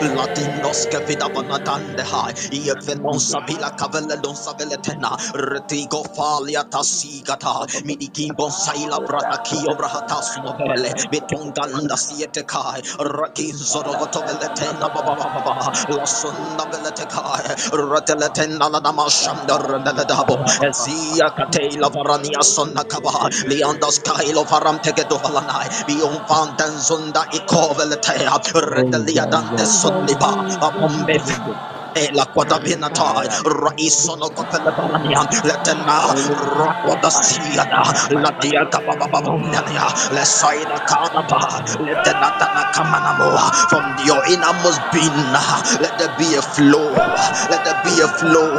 Latinos que vida banatande hai Ievenon savila cavele don savele tena. Retigo falia tasigata Miniki bon saila brata kio brahatas novele. Vitunga nda siete kai Raki zorogoto vele tena baba baba baba La sunda vele te kai Ratele tena la namashanda rendele dabo. Ezia katela varania sonna kaba Liandas kailo varam tegedo valanai Bion fanten zunda iko vele tea suddenly, Bombe Figo. Abombe e la quadra venata raisono copella barania letena raquada siada la dia kababababumia le saina kanaba letena tana kamanamoa from your innermost being let there be a flow let there be a flow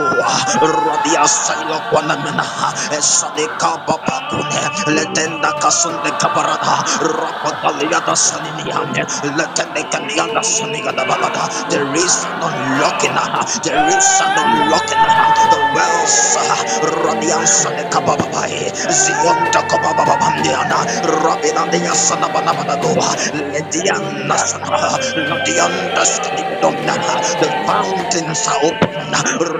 radia saila kwanamena e sade kababakune letenda kasunde kabarada rakwadalia da saninia letene kanianda saniga da balada there is an unlocking there is an unlocking the wells radiance and kababai zionta kabababandiana rabina de yasana banabana goa lediana sana lediana skadidomna the fountains are open.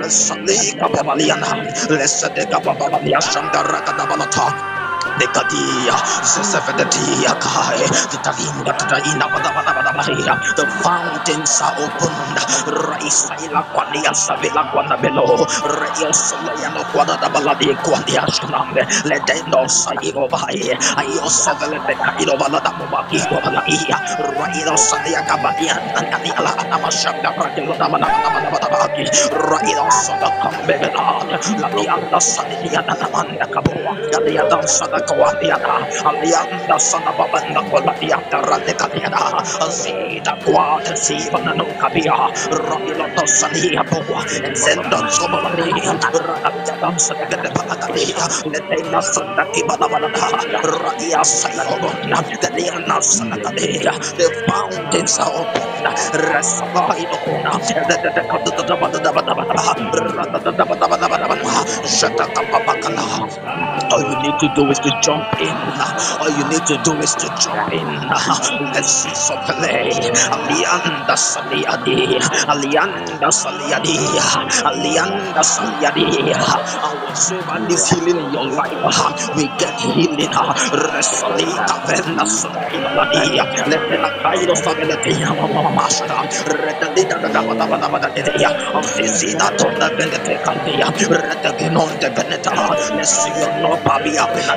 Resali kababaliana. Lesade kababalia shandara kadabalata Nekadia, Zesefedatia Kai, the Talinga Taina Badabadabadabahia, the fountains are opened, Raisaila Quadia Savila Quanabelo, Rio Solayano Quadada Baladi Quadia Shanambe, Ledendo Sairo Bahai, Ayo Sevelete Kaido Balada Mubaki Wabalaia, Rairo Sadia Kabadia, and Kaniala Anamashaka Prakilo Damanabadabadabaki, Rairo Soda Kambela, Ladianda Sadia Namanda Kaboa, Yadiada Sada Kawadiana, Alianda Sana Babanda Zendon Somalani, Radam Sadakadapakadia, Letena Sanda Kibanabana, Radia Sayabona, the the fountains are open, Okuna, the Shatakapapakana. All you need to do is to jump in. All you need to do is to jump in. Let's see some play. Alianda Saliadi. Alianda Saliadi. Alianda Saliadi. And whatsoever is healing in your life, we get healing. Resali Kavenda Saliadi. Let the Kaido Favelati. Mamashada. Redalida Dabadabadabadadia. Of Sisida Tonda Benetecandia. Redaginon de Beneta. Let's see your Lord Babi up in a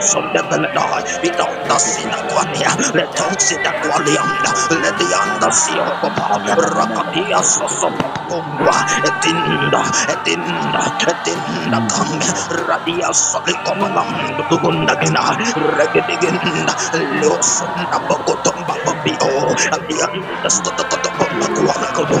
Sonda Beladai. Bidonda Sina Quania. Let us sit at Qualianda. Let the under Sosopongua. Etinda. Etinda. Etinda Kang. Radia Solikopalam. Tugundagina. Regediginda. Leosunda Bokotomba Babio. And the under Stotokotomba Kuanakobo.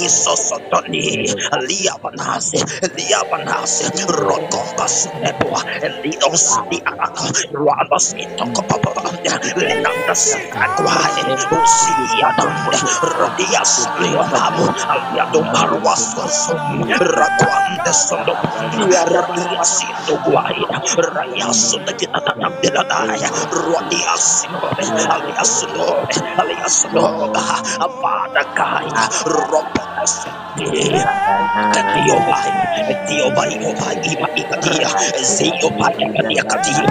Isosotoni, Liabanasi, Liabanasi, Rokopas, Eboa, Lidos, Liaka, Rabas, Intokopapa, Lenandas, Aquae, Usiadam, Rodias, Leonamu, Aliadum, Arwasas, Raquandes, Rodias, Intoguai, Rayas, Lekinadam, Biladaya, Rodias, Alias, Lord, Alias, Lord, Father God. Kaya, Ropetas, Etiopai, Etiopai, Opai, Iba Ikatia, Zeopai, Katia Katia,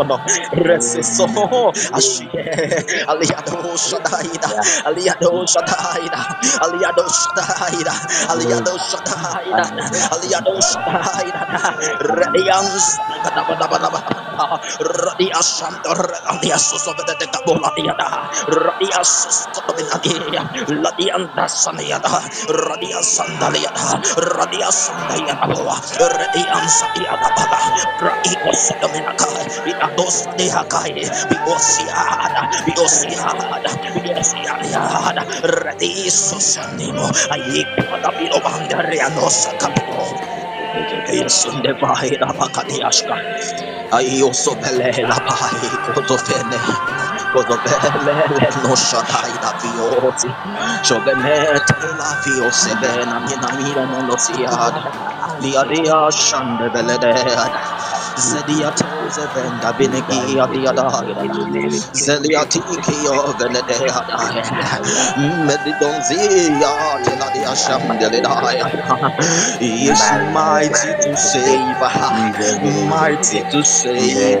ono resiso ashe shadaida shadaida shadaida shadaida Radians, Radia Shandor, Aliasus of the Cabuladiada, Radia Suscotabinadia, Ladianda Saniada, Radia Sandaliada, Radia Sandayada, Radian Sadiada, Raikos Dominaka, Itados de Hakai, Biosiada, Biosiada, Biosiada, Radisos Animo, Aipada Bilobandarianos Capito. Yesunde Vahida Bakatiashka, Ayoso Pele La Pai, Kotofene, Kotofele no Shatai da Fioti, Shovene Tela Fio Sevena, Minamina Monosiada. Liadia Shande Belede Zedia Tose Venda Bineki Adia Zeliati Kio Velede Medidonzia Teladia He is mighty to save mighty to save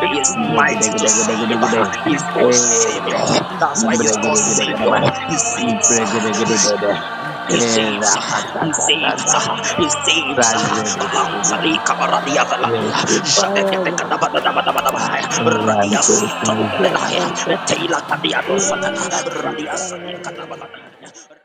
He is mighty Savior. That's why Savior. Saves. Saves. Saves. Saves.